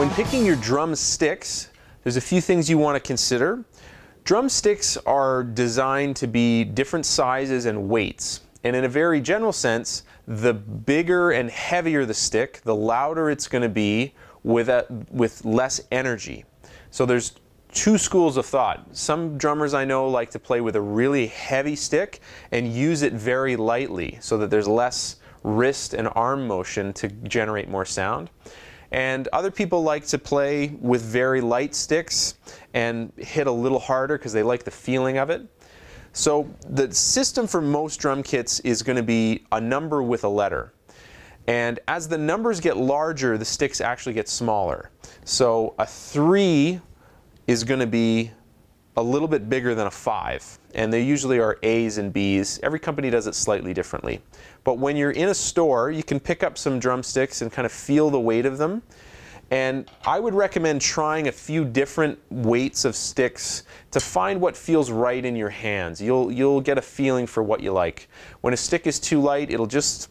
When picking your drum sticks, there's a few things you want to consider. Drumsticks are designed to be different sizes and weights. And in a very general sense, the bigger and heavier the stick, the louder it's going to be with, a, with less energy. So there's two schools of thought. Some drummers I know like to play with a really heavy stick and use it very lightly so that there's less wrist and arm motion to generate more sound. And other people like to play with very light sticks and hit a little harder because they like the feeling of it. So the system for most drum kits is going to be a number with a letter. And as the numbers get larger, the sticks actually get smaller. So a 3 is going to be a little bit bigger than a 5. And they usually are A's and B's. Every company does it slightly differently. But when you're in a store, you can pick up some drumsticks and kind of feel the weight of them. And I would recommend trying a few different weights of sticks to find what feels right in your hands. You'll, you'll get a feeling for what you like. When a stick is too light, it'll just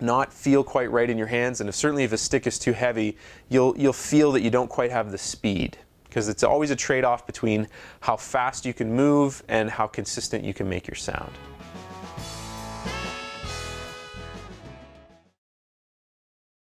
not feel quite right in your hands. And if, certainly if a stick is too heavy, you'll, you'll feel that you don't quite have the speed because it's always a trade-off between how fast you can move and how consistent you can make your sound.